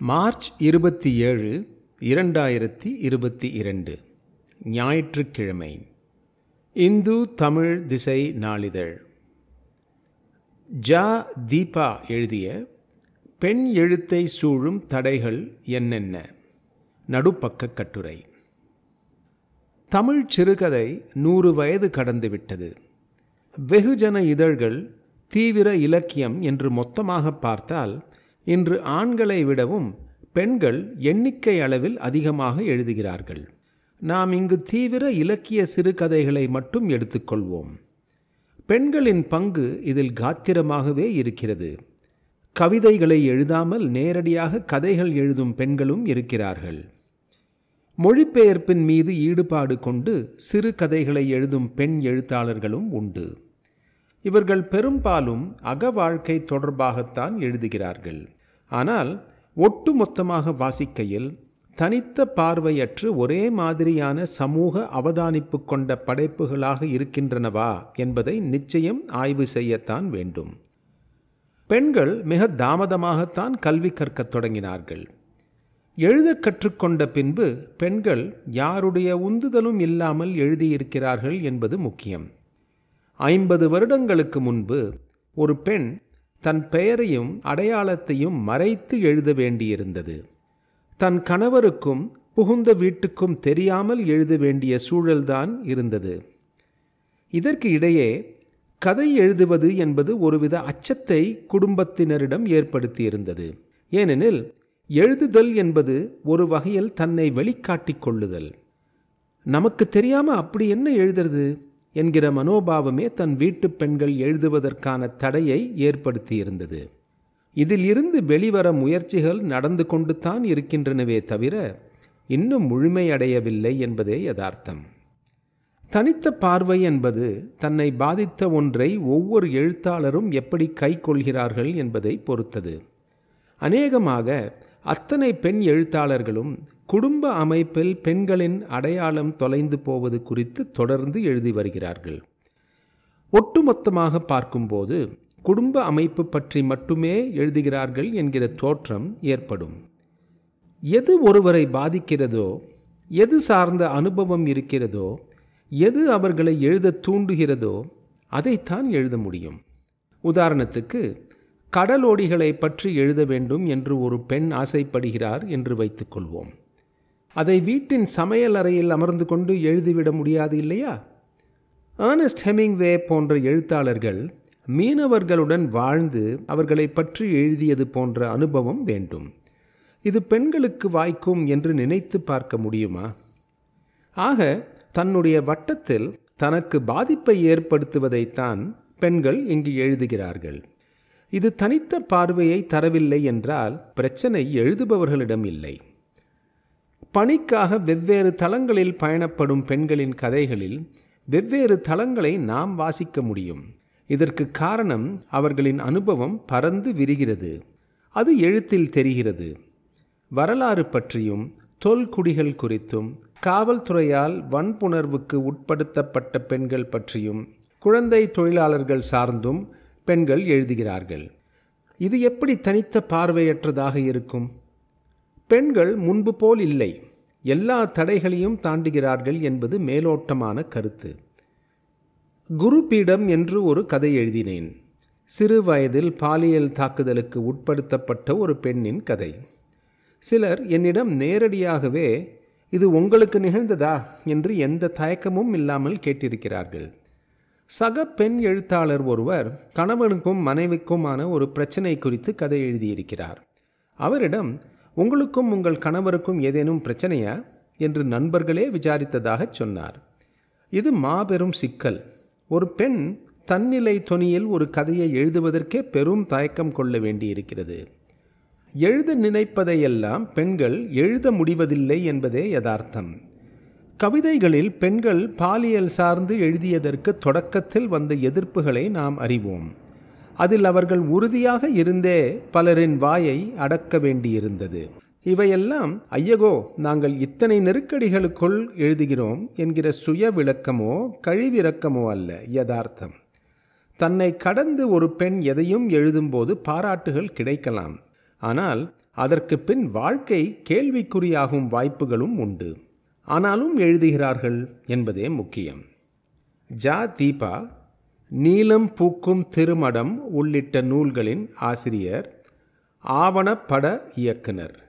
March இருபத்தி ஏழு இரண்டாயிரத்தி இருபத்தி இரண்டு ஞாயிற்றுக்கிழமை. இந்து தமிழ் திசை நாளிதழ். ஜா தீபா எழுதிய பெண் எழுத்தை சூழும் தடைகள் என்னென்ன? நடுப்பக்க கட்டுரை. தமிழ் சிறுகதை நூறு வயது கடந்துவிட்டது வெகுஜன இதழ்கள் தீவிர இலக்கியம் என்று மொத்தமாக பார்த்தால் இன்று ஆண்களை விடவும் பெண்கள் எண்ணிக்கை அளவில் அதிகமாக எழுதுகிறார்கள். நாம் இங்கு தீவிர இலக்கிய சிறுகதைகளை மட்டும் எடுத்துக்கொள்வோம். பெண்களின் பங்கு இதில் காத்திரமாகவே இருக்கிறது. கவிதைகளை எழுதாமல் நேரடியாக கதைகள் எழுதும் பெண்களும் இருக்கிறார்கள். மொழிபெயர்ப்பின் மீது ஈடுபாடு கொண்டு சிறு கதைகளை எழுதும் பெண் எழுத்தாளர்களும் உண்டு. இவர்கள் பெரும்பாலும் அக வாழ்க்கை தொடர்பாகத்தான் எழுதுகிறார்கள். ஆனால் ஒட்டு மொத்தமாக வாசிக்கையில் தனித்த பார்வையற்று ஒரே மாதிரியான சமூக அவதானிப்பு கொண்ட படைப்புகளாக இருக்கின்றனவா என்பதை நிச்சயம் ஆய்வு செய்யத்தான் வேண்டும். பெண்கள் மிக தாமதமாகத்தான் கல்வி கற்கத் தொடங்கினார்கள். எழுத கற்றுக்கொண்ட பின்பு பெண்கள் யாருடைய உந்துதலும் இல்லாமல் எழுதியிருக்கிறார்கள் என்பது முக்கியம். ஐம்பது வருடங்களுக்கு முன்பு ஒரு பெண் தன் பெயரையும் அடையாளத்தையும் மறைத்து எழுத வேண்டியிருந்தது. தன் கணவருக்கும் புகுந்த வீட்டுக்கும் தெரியாமல் எழுத வேண்டிய சூழல்தான் இருந்தது. இதற்கு இடையே கதை எழுதுவது என்பது ஒருவித அச்சத்தை குடும்பத்தினரிடம் ஏற்படுத்தியிருந்தது. ஏனெனில் எழுதுதல் என்பது ஒரு வகையில் தன்னை வெளிக்காட்டிக் கொள்ளுதல். நமக்கு தெரியாமல் அப்படி என்ன எழுதுறது? என்கிற மனோபாவமே தன் வீட்டு பெண்கள் எழுதுவதற்கான தடையை ஏற்படுத்தியிருந்தது. இதில் இருந்து வெளிவர முயற்சிகள் நடந்து கொண்டு தான் இருக்கின்றனவே தவிர இன்னும் முழுமையடையவில்லை என்பதே யதார்த்தம். தனித்த பார்வை என்பது தன்னை பாதித்த ஒன்றை ஒவ்வொரு எழுத்தாளரும் எப்படி கை கொள்கிறார்கள் என்பதை பொறுத்தது. அநேகமாக அத்தனை பெண் எழுத்தாளர்களும் குடும்ப அமைப்பில் பெண்களின் அடையாளம் தொலைந்து போவது குறித்து தொடர்ந்து எழுதி வருகிறார்கள். ஒட்டுமொத்தமாக பார்க்கும்போது குடும்ப அமைப்பு பற்றி மட்டுமே எழுதுகிறார்கள் என்கிற தோற்றம் ஏற்படும். எது ஒருவரை பாதிக்கிறதோ எது சார்ந்த அனுபவம் இருக்கிறதோ எது அவர்களை எழுத தூண்டுகிறதோ அதைத்தான் எழுத முடியும். உதாரணத்துக்கு கடலோடிகளை பற்றி எழுத வேண்டும் என்று ஒரு பெண் ஆசைப்படுகிறார் என்று வைத்துக்கொள்வோம். அதை வீட்டின் சமையல் அறையில் அமர்ந்து கொண்டு எழுதிவிட முடியாது இல்லையா? ஏர்னஸ்ட் ஹெமிங்வே போன்ற எழுத்தாளர்கள் மீனவர்களுடன் வாழ்ந்து அவர்களை பற்றி எழுதியது போன்ற அனுபவம் வேண்டும். இது பெண்களுக்கு வாய்க்கும் என்று நினைத்து பார்க்க முடியுமா? ஆக தன்னுடைய வட்டத்தில் தனக்கு பாதிப்பை ஏற்படுத்துவதைத்தான் பெண்கள் இங்கு எழுதுகிறார்கள். இது தனித்த பார்வையை தரவில்லை என்றால் பிரச்சனை எழுதுபவர்களிடம் இல்லை. பணிக்காக வெவ்வேறு தளங்களில் பயணப்படும் பெண்களின் கதைகளில் வெவ்வேறு தளங்களை நாம் வாசிக்க முடியும். இதற்கு காரணம் அவர்களின் அனுபவம் பறந்து விரிகிறது. அது எழுத்தில் தெரிகிறது. வரலாறு பற்றியும் தொல்குடிகள் குறித்தும் காவல்துறையால் வன்புணர்வுக்கு உட்படுத்தப்பட்ட பெண்கள் பற்றியும் குழந்தை தொழிலாளர்கள் சார்ந்தும் பெண்கள் எழுதுகிறார்கள். இது எப்படி தனித்த பார்வையற்றதாக இருக்கும்? பெண்கள் முன்பு போல் இல்லை. எல்லா தடைகளையும் தாண்டுகிறார்கள் என்பது மேலோட்டமான கருத்து. குருபீடம் என்று ஒரு கதை எழுதினேன். சிறு வயதில் பாலியல் தாக்குதலுக்கு உட்படுத்தப்பட்ட ஒரு பெண்ணின் கதை. சிலர் என்னிடம் நேரடியாகவே இது உங்களுக்கு நிகழ்ந்ததா? என்று எந்த தயக்கமும் இல்லாமல் கேட்டிருக்கிறார்கள். சக பெண் எழுத்தாளர் ஒருவர் கணவனுக்கும் மனைவிக்குமான ஒரு பிரச்சனை குறித்து கதை எழுதியிருக்கிறார். அவரிடம் உங்களுக்கும் உங்கள் கணவருக்கும் ஏதேனும் பிரச்சனையா? என்று நண்பர்களே விசாரித்ததாக சொன்னார். இது மாபெரும் சிக்கல். ஒரு பெண் தன்னிலை தொனியில் ஒரு கதையை எழுதுவதற்கே பெரும் தயக்கம் கொள்ள வேண்டியிருக்கிறது. எழுத நினைப்பதையெல்லாம் பெண்கள் எழுத முடிவதில்லை என்பதே யதார்த்தம். கவிதைகளில் பெண்கள் பாலியல் சார்ந்து எழுதியதற்கு தொடக்கத்தில் வந்த எதிர்ப்புகளை நாம் அறிவோம். அதில் அவர்கள் உறுதியாக இருந்தே பலரின் வாயை அடக்க வேண்டியிருந்தது. இவையெல்லாம் ஐயகோ நாங்கள் இத்தனை நெருக்கடிகளுக்குள் எழுதுகிறோம் என்கிற சுய விளக்கமோ கழிவிறக்கமோ அல்ல யதார்த்தம். தன்னை கடந்து ஒரு பெண் எதையும் எழுதும்போது பாராட்டுகள் கிடைக்கலாம். ஆனால் அதற்கு பின் வாழ்க்கை கேள்விக்குறியாகும் வாய்ப்புகளும் உண்டு. ஆனாலும் எழுதுகிறார்கள் என்பதே முக்கியம். ஜா தீபா நீலம் பூக்கும் திருமடம் உள்ளிட்ட நூல்களின் ஆசிரியர் ஆவணப்பட இயக்குனர்.